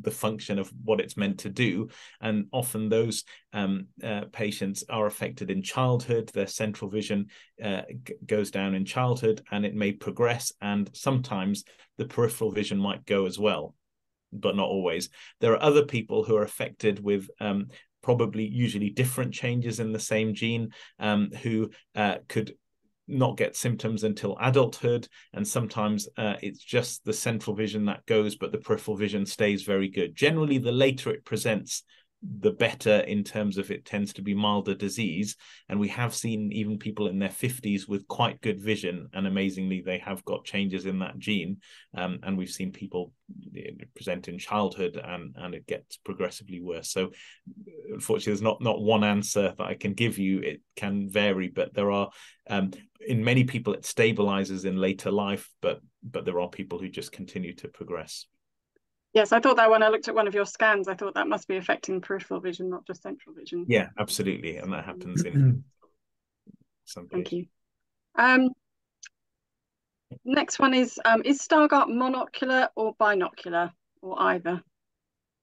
the function of what it's meant to do. And often those um, uh, patients are affected in childhood. Their central vision uh, g- goes down in childhood and it may progress. And sometimes the peripheral vision might go as well, but not always. There are other people who are affected with um, probably usually different changes in the same gene um, who uh, could not get symptoms until adulthood and sometimes uh, it's just the central vision that goes but the peripheral vision stays very good. Generally the later it presents the better in terms of it tends to be milder disease. And we have seen even people in their 50s with quite good vision and amazingly they have got changes in that gene. Um, and we've seen people present in childhood and and it gets progressively worse. So unfortunately there's not not one answer that i can give you. It can vary but there are um, in many people it stabilizes in later life but but there are people who just continue to progress Yes, I thought that when I looked at one of your scans, I thought that must be affecting peripheral vision, not just central vision. Yeah, absolutely, and that happens in some. Thank you. Um, next one is um, is Stargardt monocular or binocular or either?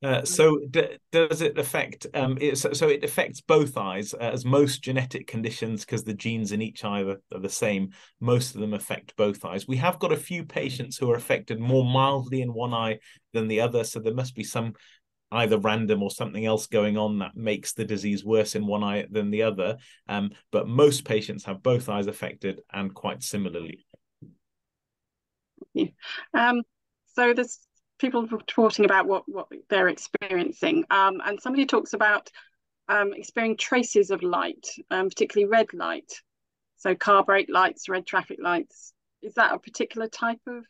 Uh, so does it affect um it, so, so, it affects both eyes uh, as most genetic conditions because the genes in each eye are, are, the same most of them affect both eyes we have got a few patients who are affected more mildly in one eye than the other so there must be some either random or something else going on that makes the disease worse in one eye than the other um, but most patients have both eyes affected and quite similarly yeah. um, so this people reporting about what what they're experiencing, um, and somebody talks about um, experiencing traces of light, um, particularly red light, so car brake lights, red traffic lights. Is that a particular type of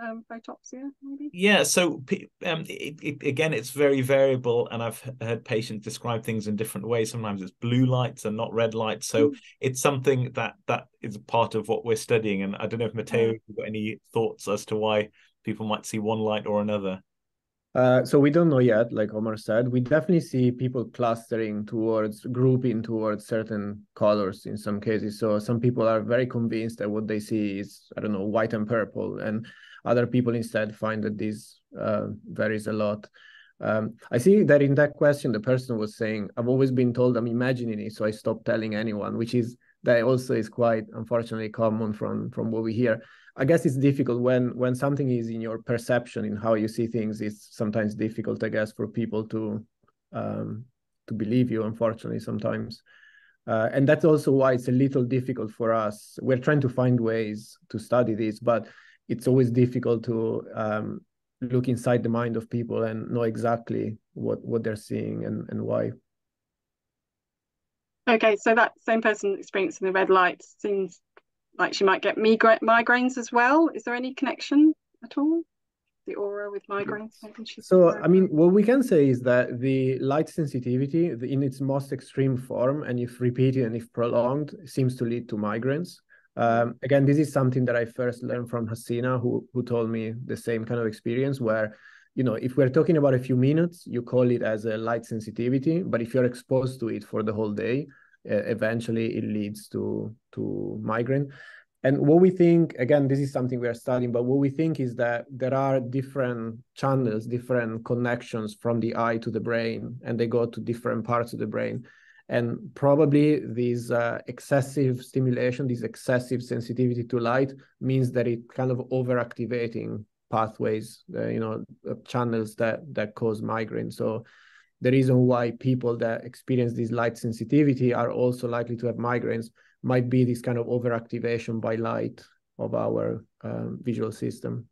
um, photopsia, maybe? Yeah, so um, it, it, again, it's very variable, and I've heard patients describe things in different ways. Sometimes it's blue lights and not red lights, so mm. it's something that that is part of what we're studying. And I don't know if Matteo, mm. you've got any thoughts as to why people might see one light or another? Uh, so we don't know yet, like Omar said. We definitely see people clustering towards, grouping towards certain colors in some cases. So some people are very convinced that what they see is, I don't know, white and purple, and other people instead find that this uh, varies a lot. Um, I see that in that question, the person was saying, "I've always been told I'm imagining it, so I stopped telling anyone," which is that also is quite unfortunately common from from what we hear. I guess it's difficult when when something is in your perception in how you see things. It's sometimes difficult, I guess, for people to um, to believe you. Unfortunately, sometimes, uh, and that's also why it's a little difficult for us. We're trying to find ways to study this, but it's always difficult to um, look inside the mind of people and know exactly what what they're seeing and and why. Okay, so that same person experiencing the red light seems like she might get migra- migraines as well. Is there any connection at all? The aura with migraines? So, I mean, what we can say is that the light sensitivity in its most extreme form, and if repeated and if prolonged, seems to lead to migraines. Um, again, this is something that I first learned from Hasina, who who told me the same kind of experience where, you know, if we're talking about a few minutes, you call it as a light sensitivity, but if you're exposed to it for the whole day, eventually it leads to to migraine. And what we think again this is something we are studying but what we think is that there are different channels different connections from the eye to the brain and they go to different parts of the brain. And probably this uh, excessive stimulation this excessive sensitivity to light means that it kind of overactivating pathways uh, you know uh, channels that that cause migraine. So the reason why people that experience this light sensitivity are also likely to have migraines might be this kind of overactivation by light of our um, visual system.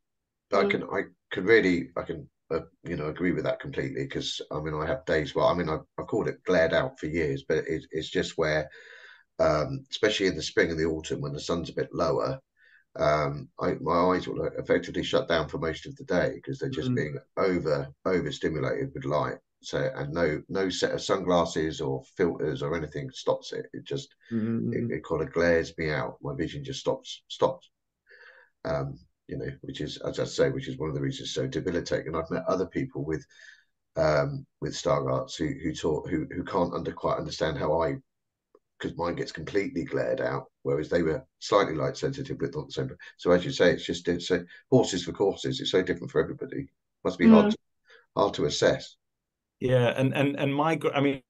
I can I can really I can uh, you know agree with that completely because I mean I have days where I mean I've, I've called it glared out for years, but it, it's just where um, especially in the spring and the autumn when the sun's a bit lower, um, I, my eyes will effectively shut down for most of the day because they're just mm. being over overstimulated with light. So and no no set of sunglasses or filters or anything stops it. It just mm-hmm. it, it, kind of glares me out. My vision just stops stops. Um, you know, which is as I say, which is one of the reasons so debilitating. And I've met other people with um, with Stargardts who who taught who who can't under quite understand how I because mine gets completely glared out, whereas they were slightly light sensitive, but not the same. So as you say, it's just it's a, horses for courses. It's so different for everybody. Must be mm. hard to, hard to assess. Yeah, and and and my I mean,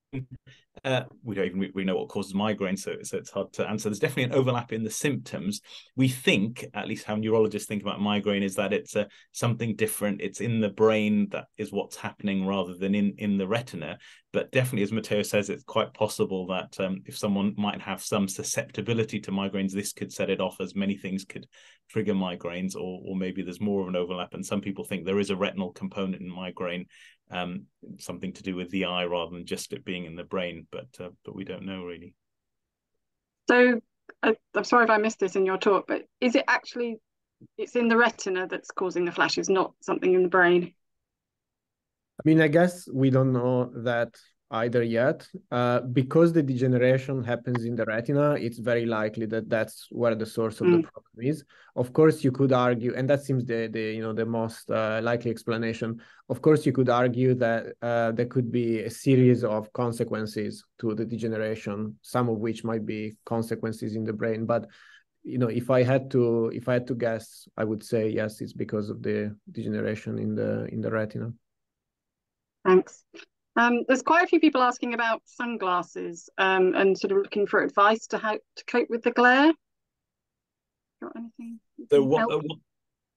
uh, we don't even we know what causes migraine, so, so it's hard to answer. There's definitely an overlap in the symptoms. We think, at least how neurologists think about migraine, is that it's a something different. It's in the brain that is what's happening rather than in in the retina. But definitely, as Matteo says, it's quite possible that um, if someone might have some susceptibility to migraines, this could set it off. As many things could trigger migraines, or or maybe there's more of an overlap. And some people think there is a retinal component in migraine um, something to do with the eye rather than just it being in the brain, but uh, but we don't know really. So uh, I'm sorry if I missed this in your talk, but is it actually it's in the retina that's causing the flashes, not something in the brain? I mean, I guess we don't know that either yet. Uh, because the degeneration happens in the retina, it's very likely that that's where the source of mm. the problem is. Of course, you could argue, and that seems the, the you know the most uh, likely explanation. Of course, you could argue that uh, there could be a series of consequences to the degeneration, some of which might be consequences in the brain. But you know, if I had to if I had to guess, I would say yes, it's because of the degeneration in the in the retina. Thanks. Um, there's quite a few people asking about sunglasses um, and sort of looking for advice to how to cope with the glare. Got anything? Uh,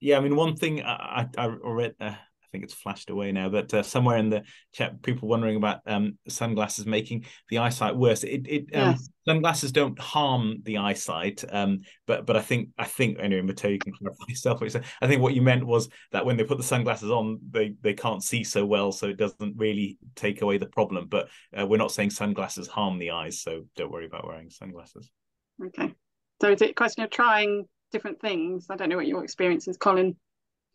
yeah, I mean, one thing I, I, I read, uh, think it's flashed away now, but uh, somewhere in the chat, people wondering about um, sunglasses making the eyesight worse. It, it um, sunglasses don't harm the eyesight, um, but but I think I think anyway, Matteo, you can clarify yourself. What you said. I think what you meant was that when they put the sunglasses on, they they can't see so well, so it doesn't really take away the problem. But uh, we're not saying sunglasses harm the eyes, so don't worry about wearing sunglasses. Okay, so is it a question of trying different things? I don't know what your experience is, Colin.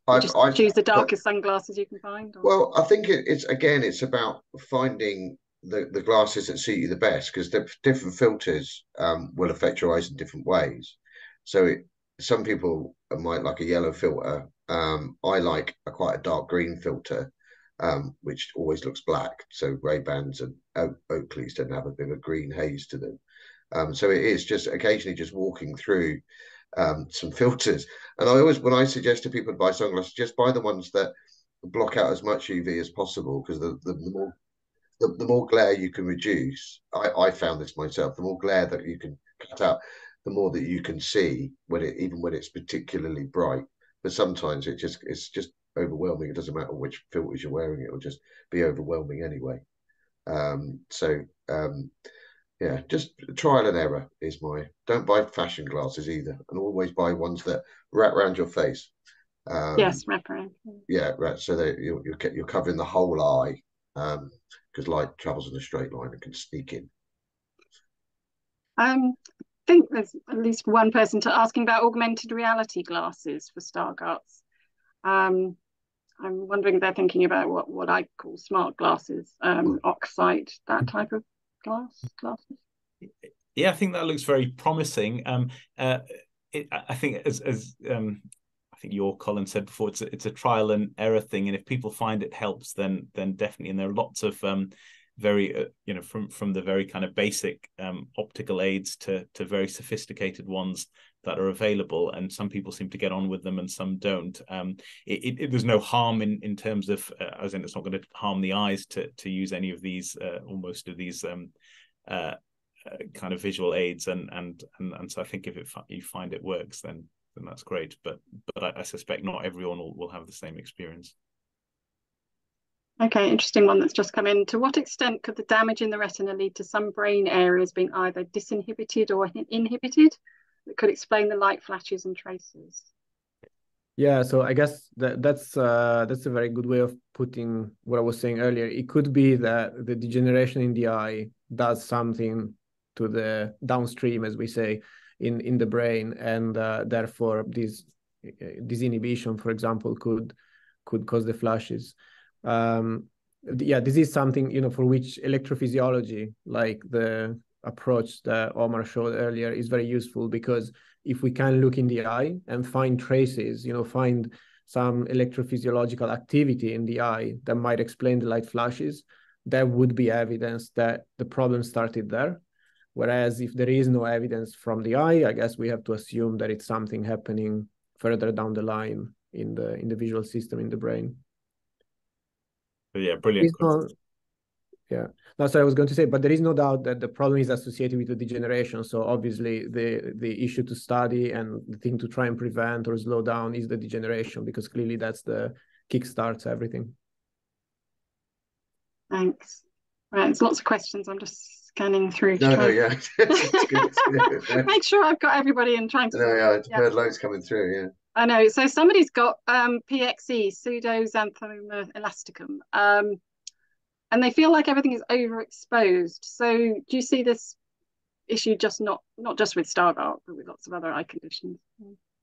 I, just choose the darkest sunglasses you can find. Or? Well, I think it, it's again, it's about finding the, the glasses that suit you the best because the different filters um, will affect your eyes in different ways. So it, some people might like a yellow filter. Um, I like a quite a dark green filter, um, which always looks black. So Ray Bans and Oak, Oakleys don't have a bit of a green haze to them. Um, so it is just occasionally just walking through um, some filters. And I always, when I suggest to people to buy sunglasses, just buy the ones that block out as much UV as possible because the, the, the, more the, the more glare you can reduce, I, I found this myself, the more glare that you can cut out, the more that you can see when it even when it's particularly bright. But sometimes it just it's just overwhelming. It doesn't matter which filters you're wearing, it will just be overwhelming anyway. Um, so um, yeah, just trial and error is my. Don't buy fashion glasses either, and always buy ones that wrap around your face. Um, yes, wrap around. Yeah, right. So that you you you're covering the whole eye, because um, light travels in a straight line and can sneak in. Um, I think there's at least one person to asking about augmented reality glasses for Stargardts. Um, I'm wondering if they're thinking about what, what I call smart glasses, um, OxSight, that type of glass glasses? Yeah, I think that looks very promising. Um, uh, it, I think as as um, I think your Colin said before, it's a, it's a trial and error thing, and if people find it helps, then then definitely. And there are lots of um, very uh, you know from from the very kind of basic um, optical aids to to very sophisticated ones that are available and some people seem to get on with them and some don't. Um, it, it, there's no harm in in terms of uh, as in it's not going to harm the eyes to to use any of these uh, or most of these um, uh, uh, kind of visual aids and and and, and so I think if it you find it works then then that's great. But but I, I suspect not everyone will, will have the same experience. Okay, interesting one that's just come in. To what extent could the damage in the retina lead to some brain areas being either disinhibited or inhibited that could explain the light flashes and traces? Yeah, so I guess that that's uh, that's a very good way of putting what I was saying earlier. It could be that the degeneration in the eye does something to the downstream, as we say, in in the brain, and uh, therefore this this inhibition, for example, could could cause the flashes um, yeah, this is something you know for which electrophysiology, like the approach that Omar showed earlier, is very useful because if we can look in the eye and find traces, you know, find some electrophysiological activity in the eye that might explain the light flashes, that would be evidence that the problem started there. Whereas if there is no evidence from the eye, I guess we have to assume that it's something happening further down the line in the in the visual system in the brain. Yeah, brilliant. Yeah, that's what I was going to say. But there is no doubt that the problem is associated with the degeneration. So obviously, the the issue to study and the thing to try and prevent or slow down is the degeneration because clearly that's the kickstarts everything. Thanks. Right, there's lots of questions. I'm just scanning through. No, no, yeah. it's good, it's good. Make sure I've got everybody and trying to. No, yeah, I've yeah. heard loads coming through. Yeah. I know. So somebody's got um, PXE, pseudoxanthoma elasticum, um, and they feel like everything is overexposed. So do you see this issue just not not just with Stargardt, but with lots of other eye conditions?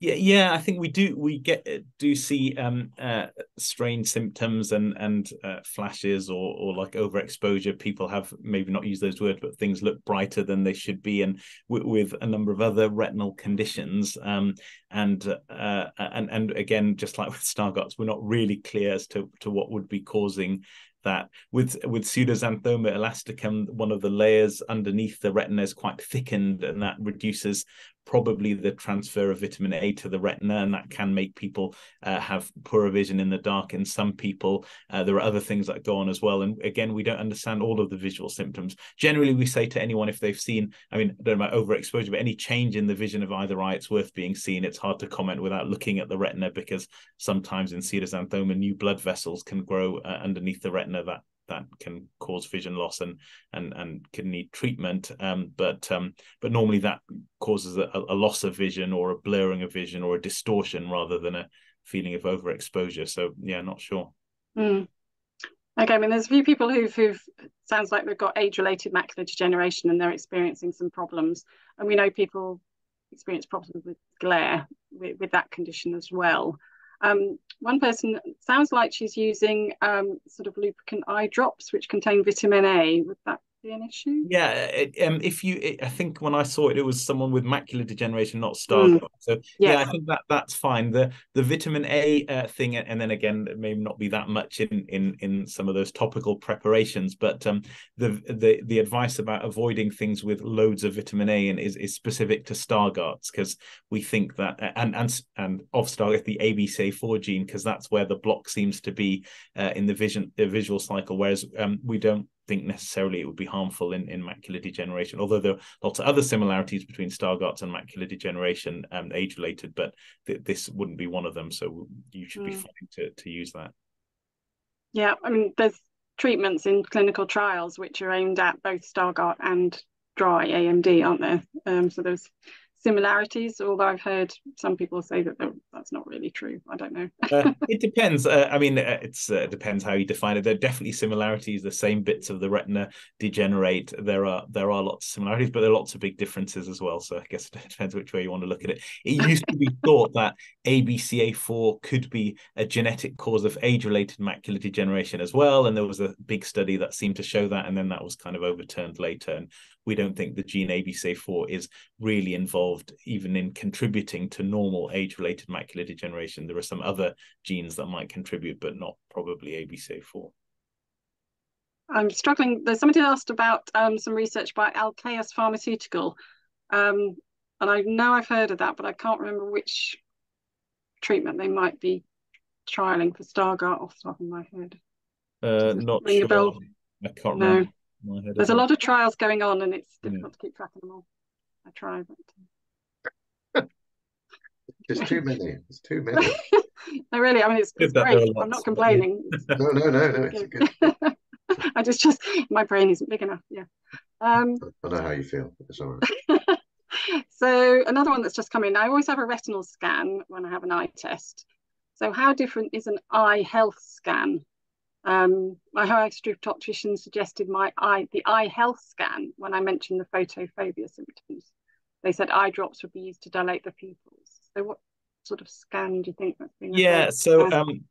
Yeah, yeah, I think we do. We get do see um, uh, strange symptoms and and uh, flashes or or like overexposure. People have maybe not used those words, but things look brighter than they should be, and with, with a number of other retinal conditions. Um, and uh, and and again, just like with Stargardt's, we're not really clear as to to what would be causing that with with pseudoxanthoma elasticum one of the layers underneath the retina is quite thickened and that reduces probably the transfer of vitamin A to the retina, and that can make people uh, have poorer vision in the dark. In some people, uh, there are other things that go on as well. And again, we don't understand all of the visual symptoms. Generally, we say to anyone if they've seen, I mean, I don't know about overexposure, but any change in the vision of either eye, it's worth being seen. It's hard to comment without looking at the retina because sometimes in pseudoxanthoma, new blood vessels can grow uh, underneath the retina that that can cause vision loss and and and can need treatment. Um, but um, but normally that causes a, a, loss of vision or a blurring of vision or a distortion rather than a feeling of overexposure. So yeah, not sure. Mm. Okay, I mean, there's a few people who've, who've sounds like they've got age-related macular degeneration and they're experiencing some problems, and we know people experience problems with glare with, with that condition as well. Um, one person sounds like she's using um, sort of lubricant eye drops, which contain vitamin A. Would that be an issue? Yeah, it, um, if you, it, I think when I saw it, it was someone with macular degeneration, not star. Mm. So yeah. yeah. I think that that's fine. The the vitamin A uh, thing, and then again, it may not be that much in in in some of those topical preparations, but um, the the the advice about avoiding things with loads of vitamin A and is is specific to Stargardt's because we think that and and and of Stargardt the ABCA4 gene because that's where the block seems to be uh, in the vision the visual cycle, whereas um, we don't think necessarily it would be harmful in, in macular degeneration, although there are lots of other similarities between Stargardt's and macular degeneration, um, age related, but th- this wouldn't be one of them. So you should mm. be fine to, to use that. Yeah, I mean, there's treatments in clinical trials which are aimed at both Stargardt and dry AMD, aren't there? Um, so there's similarities, although I've heard some people say that that's not really true. I don't know. uh, it depends. Uh, I mean, uh, it's uh, depends how you define it. There are definitely similarities. The same bits of the retina degenerate. There are there are lots of similarities, but there are lots of big differences as well. So I guess it depends which way you want to look at it. It used to be thought that ABCA4 could be a genetic cause of age-related macular degeneration as well, and there was a big study that seemed to show that, and then that was kind of overturned later. And we don't think the gene ABCA4 is really involved even in contributing to normal age-related macular degeneration. There are some other genes that might contribute, but not probably ABCA4. I'm struggling. There's somebody asked about um, some research by Alkeus Pharmaceutical. Um, and I know I've heard of that, but I can't remember which treatment they might be trialing for Stargardt off the top of my head. Uh, not sure. I can't no. remember. There's a lot of trials going on, and it's difficult yeah. to keep track of them all. I try, but there's too many. There's too many. No, really. I mean, it's, it's great. I'm not complaining. no, no, no, no. It's good. I just, just my brain isn't big enough. Yeah. Um, I know how you feel. It's all right. so another one that's just come in. I always have a retinal scan when I have an eye test. So how different is an eye health scan? Um, my eye optician suggested my eye, the eye health scan when I mentioned the photophobia symptoms. They said eye drops would be used to dilate the pupils. So what sort of scan do you think that's been? Yeah, so um,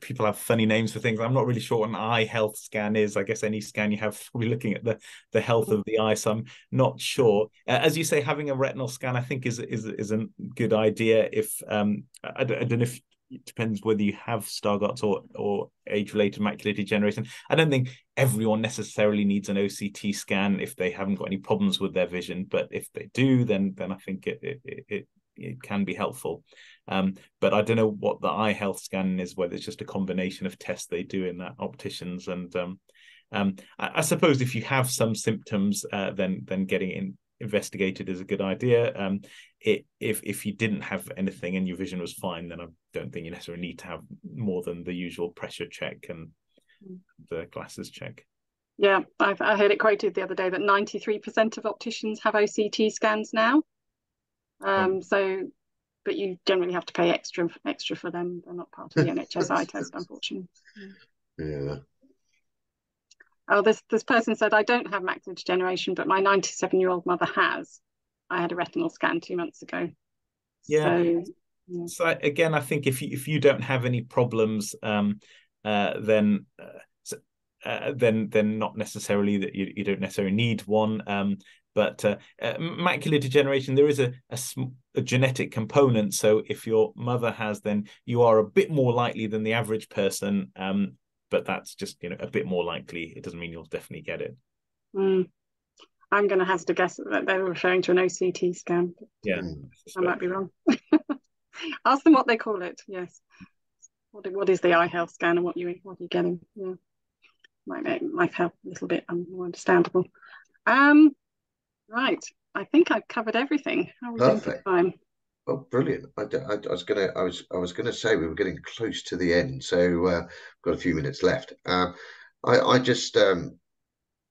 people have funny names for things. I'm not really sure what an eye health scan is. I guess any scan you have, we're looking at the the health of the eye. So I'm not sure. Uh, as you say, having a retinal scan, I think is is is a good idea. If um, I, I don't know if it depends whether you have Stargardt's or or age-related macular degeneration. I don't think everyone necessarily needs an OCT scan if they haven't got any problems with their vision, but if they do, then then I think it it it, it can be helpful. Um, but I don't know what the eye health scan is, whether it's just a combination of tests they do in that opticians and um, um, I, I, suppose if you have some symptoms, uh, then then getting in investigated is a good idea. Um, it, if if you didn't have anything and your vision was fine, then I don't think you necessarily need to have more than the usual pressure check and mm. the glasses check. Yeah, I've, I heard it quoted the other day that 93% of opticians have OCT scans now. Um, oh. So, but you generally have to pay extra extra for them. They're not part of the NHS eye test, unfortunately. Yeah. Oh, this this person said I don't have macular degeneration, but my 97 year old mother has. I had a retinal scan two months ago. Yeah. So, yeah. so again, I think if you if you don't have any problems, um, uh, then uh, uh, then then not necessarily that you, you don't necessarily need one. Um, but uh, uh, macular degeneration, there is a, a, a, genetic component. So if your mother has, then you are a bit more likely than the average person. Um, but that's just you know a bit more likely. It doesn't mean you'll definitely get it. Mm. I'm going to hazard a guess that they're referring to an OCT scan. Yeah, I might be wrong. Ask them what they call it. Yes. What, what is the eye health scan and what you what are you getting? Yeah, might make life help a little bit more understandable. Um, right. I think I've covered everything. How are Perfect. time? Oh, brilliant! I, I, I, was gonna, I was, I was gonna say we were getting close to the end, so uh, got a few minutes left. Uh, I, I just, um,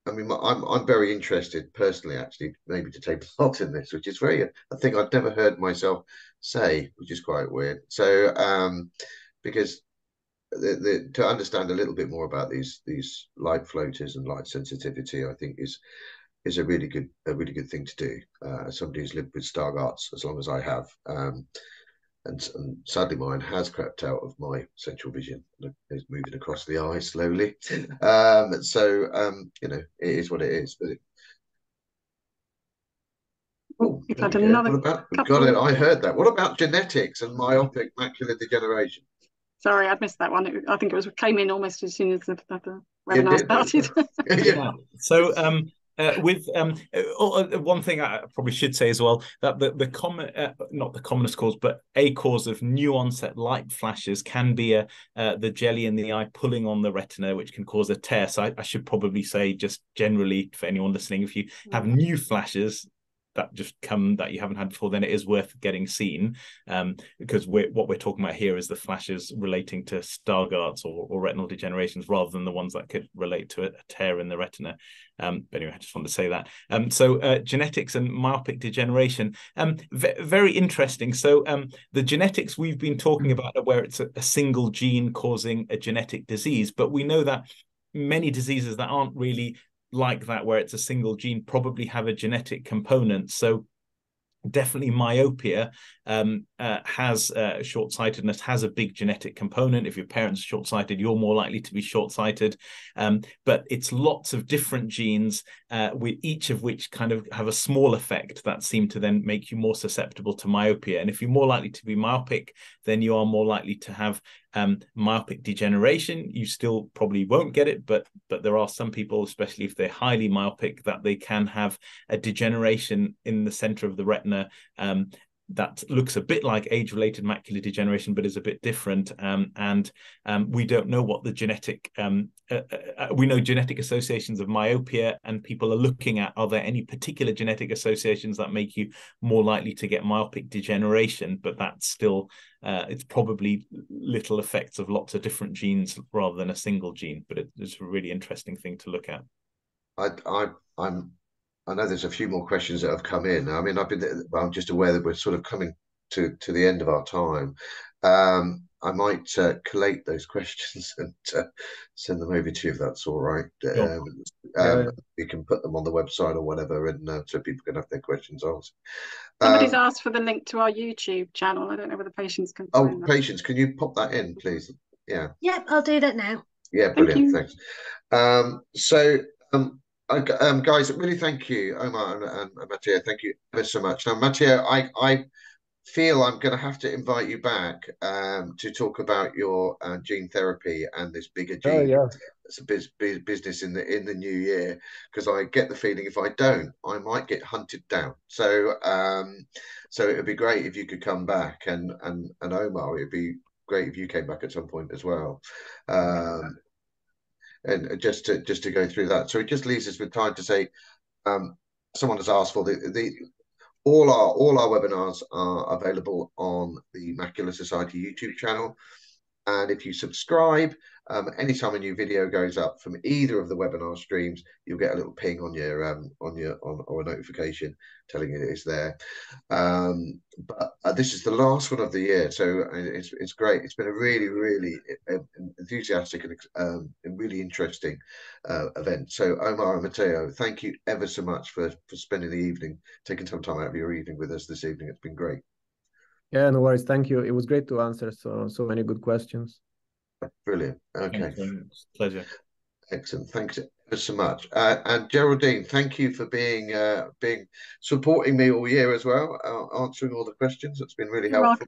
I mean, I'm, I'm very interested personally, actually, maybe to take part in this, which is very, a thing I've never heard myself say, which is quite weird. So, um, because the, the, to understand a little bit more about these these light floaters and light sensitivity, I think is is a really good a really good thing to do. Uh, somebody who's lived with Stargardt's as long as I have, um, and, and, sadly mine has crept out of my central vision. It's moving across the eye slowly. Um, so um, you know it is what it is. But it, oh, we've had another. What about, got it. I heard that. What about genetics and myopic macular degeneration? Sorry, I missed that one. It, I think it was came in almost as soon as the, the webinar started. yeah. So um, uh, with um, uh, uh, one thing I probably should say as well that the the common uh, not the commonest cause but a cause of new onset light flashes can be a uh, the jelly in the eye pulling on the retina which can cause a tear so I, I should probably say just generally for anyone listening if you have mm. new flashes that just come that you haven't had before, then it is worth getting seen. Um, because we're, what we're talking about here is the flashes relating to Stargardt's or, or retinal degenerations rather than the ones that could relate to a, tear in the retina. Um, but anyway, I just wanted to say that. Um, so uh, genetics and myopic degeneration, um, very interesting. So um, the genetics we've been talking about are where it's a, a single gene causing a genetic disease, but we know that many diseases that aren't really like that where it's a single gene probably have a genetic component. So definitely myopia um, uh, has uh, short-sightedness has a big genetic component. If your parents are short-sighted you're more likely to be short-sighted. Um, but it's lots of different genes uh, with each of which kind of have a small effect that seem to then make you more susceptible to myopia. And if you're more likely to be myopic then you are more likely to have um, myopic degeneration. You still probably won't get it but but there are some people especially if they're highly myopic that they can have a degeneration in the center of the retina um, that looks a bit like age-related macular degeneration, but is a bit different. Um, and um, we don't know what the genetic. Um, uh, uh, we know genetic associations of myopia, and people are looking at are there any particular genetic associations that make you more likely to get myopic degeneration? But that's still uh, it's probably little effects of lots of different genes rather than a single gene. But it, it's a really interesting thing to look at. I, I I'm I know there's a few more questions that have come in. I mean, I've been, I'm just aware that we're sort of coming to to the end of our time. Um, I might uh, collate those questions and uh, send them over to you if that's all right. Sure. Um, um, You can put them on the website or whatever, and uh, so people can have their questions answered. Somebody's um, asked for the link to our YouTube channel. I don't know whether the Patience can. Oh, Patience, can you pop that in, please? Yeah. Yep, I'll do that now. Yeah, brilliant. Thank Thanks. Um, so. Um, um, guys, really thank you, Omar and, and, Matteo. Thank you ever so much. Now, Matteo, I, I feel I'm going to have to invite you back um, to talk about your uh, gene therapy and this bigger oh, gene. Oh, yeah. It's a biz, biz, business in the in the new year because I get the feeling if I don't, I might get hunted down. So, um, so it would be great if you could come back and and and Omar, it'd be great if you came back at some point as well. Um, and just to just to go through that. So it just leaves us with time to say, um, someone has asked for the the all our all our webinars are available on the Macular Society YouTube channel. And if you subscribe, um, anytime a new video goes up from either of the webinar streams, you'll get a little ping on your um, on your on or a notification telling you it's there. Um, but uh, this is the last one of the year, so uh, it's it's great. It's been a really really uh, enthusiastic and, um, and really interesting uh, event. So Omar and Matteo, thank you ever so much for for spending the evening, taking some time out of your evening with us this evening. It's been great. Yeah, no worries. Thank you. It was great to answer so so many good questions. Brilliant. Okay. Pleasure. Excellent. Thanks ever so much. Uh, and Geraldine, thank you for being uh, being supporting me all year as well, uh, answering all the questions. It's been really helpful. Welcome.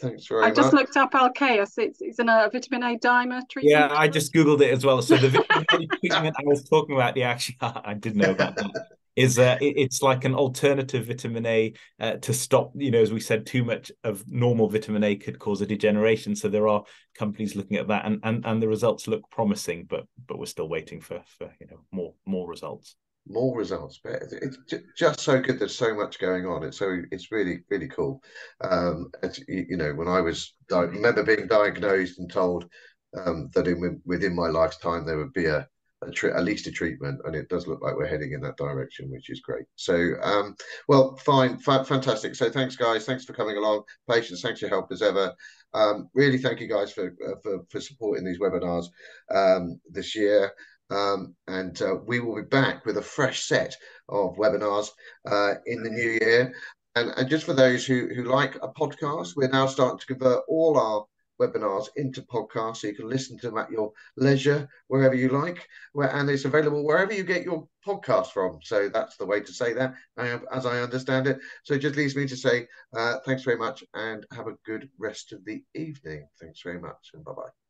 Thanks very I much. I just looked up Alkeus. It's, it's in a vitamin A dimer treatment. Yeah, I just googled it as well. So the vitamin A treatment I was talking about, the actually, I didn't know about that is uh, it, it's like an alternative vitamin A uh, to stop, you know, as we said, too much of normal vitamin A could cause a degeneration. So there are companies looking at that, and and and the results look promising, but but we're still waiting for for you know more more results. More results, but it's just so good. There's so much going on. It's so it's really really cool. Um, you know, when I was I remember being diagnosed and told um, that in, within my lifetime there would be a at least a treatment, and it does look like we're heading in that direction, which is great. So, um, well, fine, fantastic. So, thanks, guys. Thanks for coming along. Patience, thanks for your help as ever. Um, really, thank you guys for uh, for, for supporting these webinars um, this year. Um, and uh, we will be back with a fresh set of webinars uh, in the new year. And, and just for those who, who like a podcast, we're now starting to convert all our webinars into podcasts so you can listen to them at your leisure wherever you like. Where and it's available wherever you get your podcast from. So that's the way to say that as i understand it. So it just leaves me to say uh, thanks very much and have a good rest of the evening. Thanks very much and bye bye